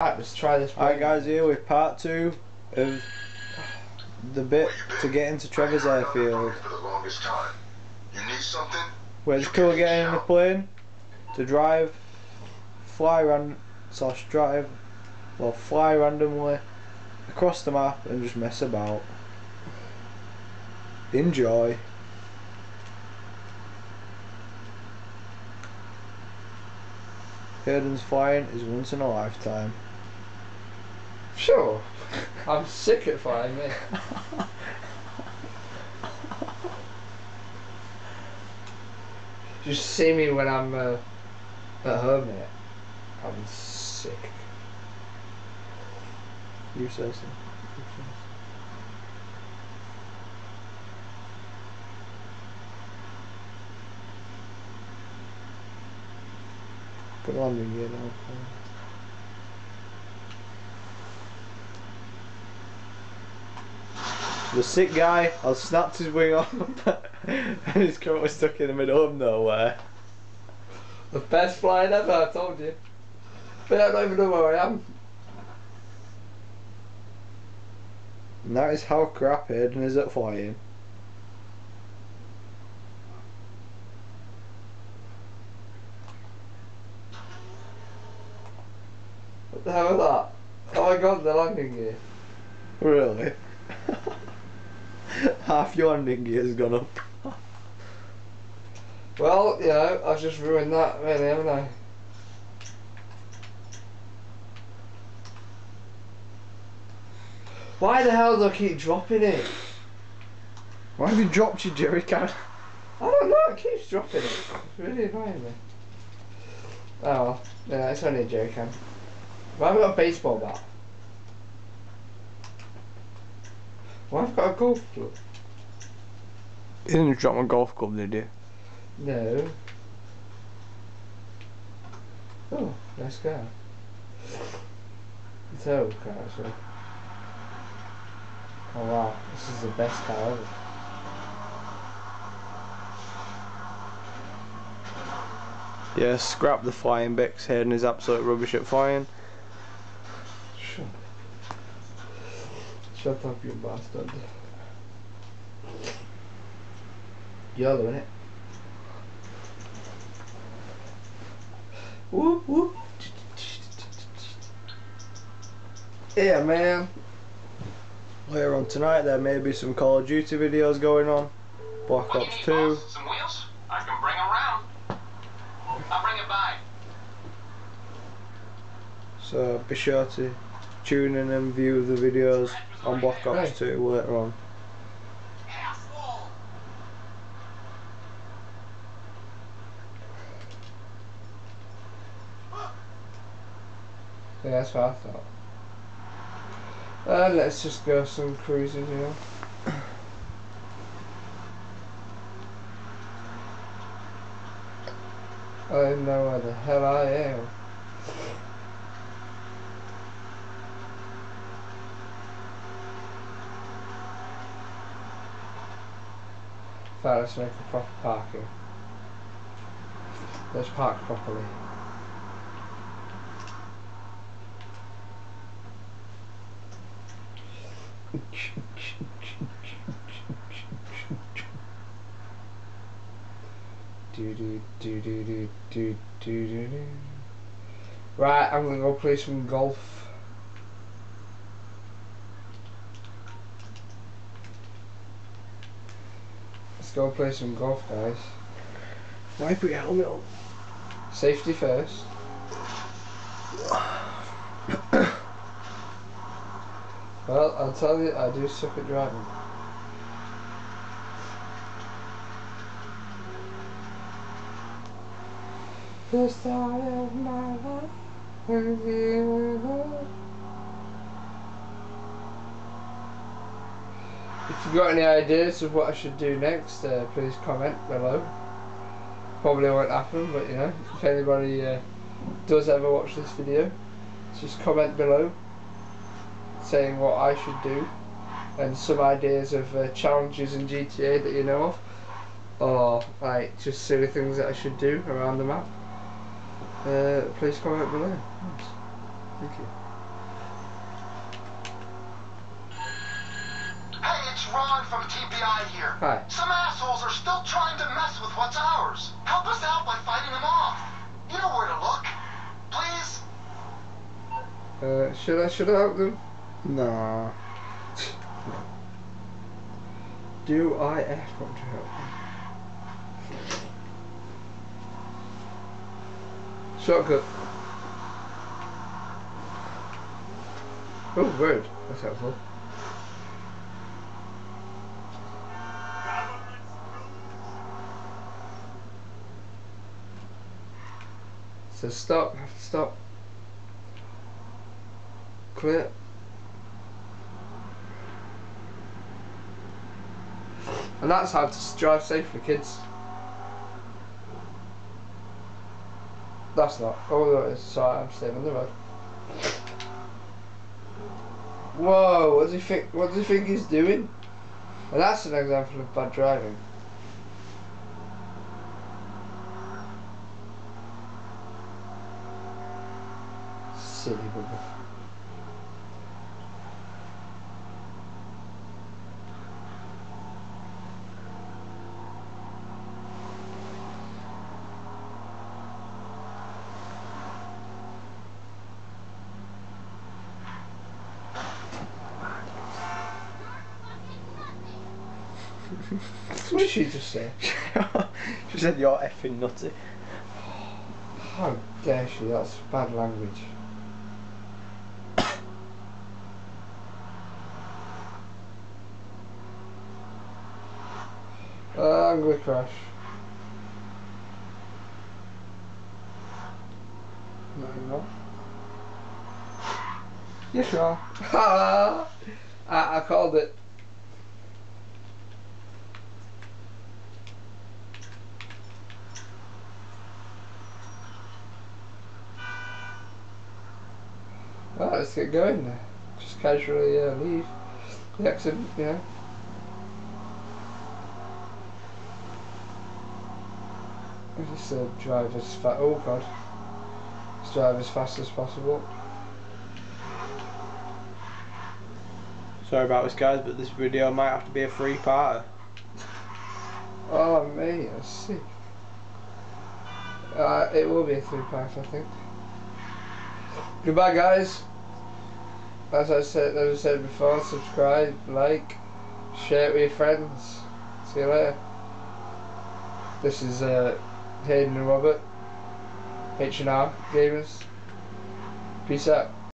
Alright, let's try this. Alright guys, here with part two of the bit to get into Trevor's airfield. For the longest time. You need something? Where it's cool getting in the plane to drive, fly ran slash drive, well fly randomly across the map and just mess about. Enjoy. Hayden's flying is once in a lifetime. Sure. I'm sick at flying, mate. Just see me when I'm uh, at home. I'm sick. You say so. Put it on the gear now. The sick guy, I snapped his wing off and coat was stuck in the middle of nowhere. The best flying ever, I told you. But I don't even know where I am. And that is how crap Hayden is at flying. What the hell is that? Oh my god, the landing gear. Really? Half your landing gear's gone up. Well, you know, I've just ruined that, really, haven't I? Why the hell do I keep dropping it? Why have you dropped your jerry can? I don't know, it keeps dropping it. It's really annoying me. Oh well, yeah, it's only a jerry can. Why have I got a baseball bat? Why have got a golf club? You didn't drop my golf club, did you? No. Oh, nice car. It's a old car, actually. Oh wow, this is the best car ever. Yeah, scrap the flying bits. Hayden is absolute rubbish at flying. Shut up, you bastard. Yellow, innit? Whoop whoop. Yeah, man. Later on tonight, there may be some Call of Duty videos going on. Black Ops do you need, 2. Some wheels? I can bring 'em round. I'll bring it by. So be sure to tune in and view the videos on Black Ops Hey. 2 later on. Yeah, that's what I thought. Uh, let's just go some cruising, here. I don't know where the hell I am. Let's make a proper parking. Let's park properly. Do do do do do do do do do. Right, I'm gonna go play some golf. Let's go play some golf, guys. Why put your helmet on? Safety first. well, I'll tell you, I do suck at driving. The start of my life with you. If you've got any ideas of what I should do next, uh, please comment below. Probably won't happen, but you know, if anybody uh, does ever watch this video, just comment below saying what I should do and some ideas of uh, challenges in GTA that you know of, or like just silly things that I should do around the map. Uh, please comment below. Thank you. It's Ron from TPI here. Hi. Some assholes are still trying to mess with what's ours. Help us out by fighting them off. You know where to look. Please? Uh, should I should I help them? Nah. Do I ask want to help them? Shortcut. Oh, word. That's helpful. So stop, have to stop. Clear. And that's how to drive safely, kids. That's not. Oh, no. Sorry, I'm staying on the road. Whoa, what does he think? What does he think he's doing? And that's an example of bad driving. What did she just say? she said you're effing nutty. How dare she? That's bad language. Gonna crash. No, you're not. Yes, you are. I, I called it. Well, let's get going now. Just casually uh, leave the accident, know. I Just uh, drive as fast. Oh god. Just drive as fast as possible. Sorry about this, guys, but this video might have to be a free part. Oh mate, I see. Uh, it will be a three pack, I think. Goodbye, guys. As I said, as I said before, subscribe, like, share it with your friends. See you later. This is uh, Hayden and Robert, H and R Gamers. Peace out.